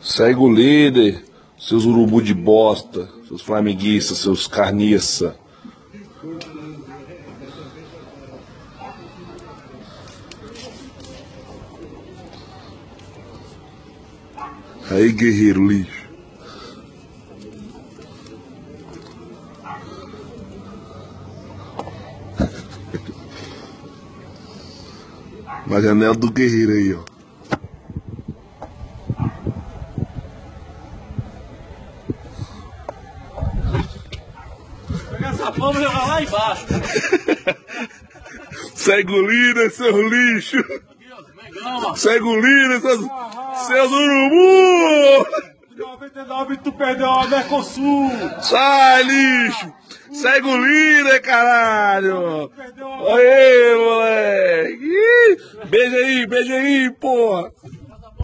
Segue o líder, seus urubu de bosta, seus flamenguistas, seus carniça. Aí, guerreiro lixo. Na janela do guerreiro aí, ó. E jogar lá embaixo. Segue o líder, seu lixo. Aqui, ó, Mengão, ó. Segue o líder, seus, seus urubu. 99 tu perdeu a Mercosul! Sai, lixo. Segue o líder, caralho. Aê, moleque. Ih, Beija aí, beija aí, porra.